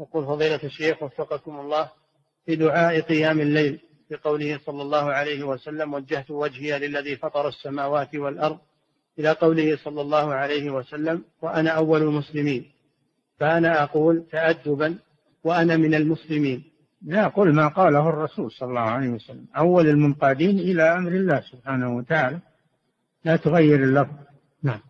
يقول فضيلة الشيخ وفقكم الله في دعاء قيام الليل بقوله صلى الله عليه وسلم وجهت وجهي للذي فطر السماوات والأرض إلى قوله صلى الله عليه وسلم وأنا أول المسلمين. فأنا أقول تأدبا وأنا من المسلمين. لا قل ما قاله الرسول صلى الله عليه وسلم. أول المنقادين إلى أمر الله سبحانه وتعالى. لا تغير اللفظ. نعم.